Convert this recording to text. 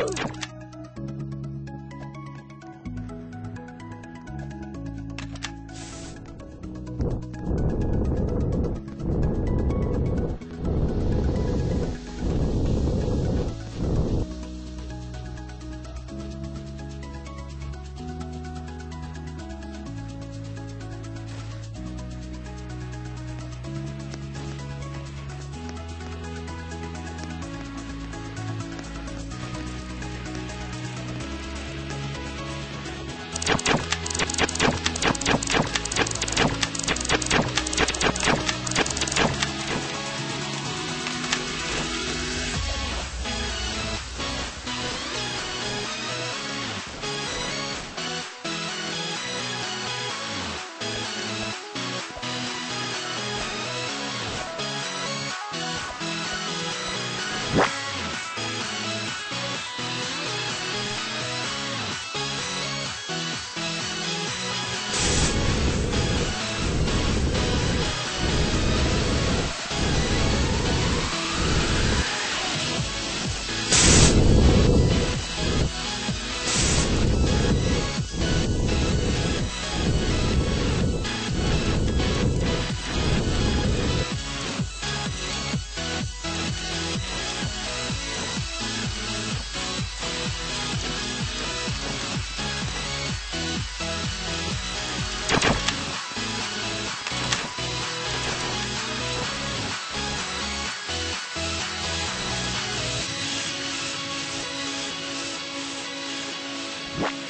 Ooh. you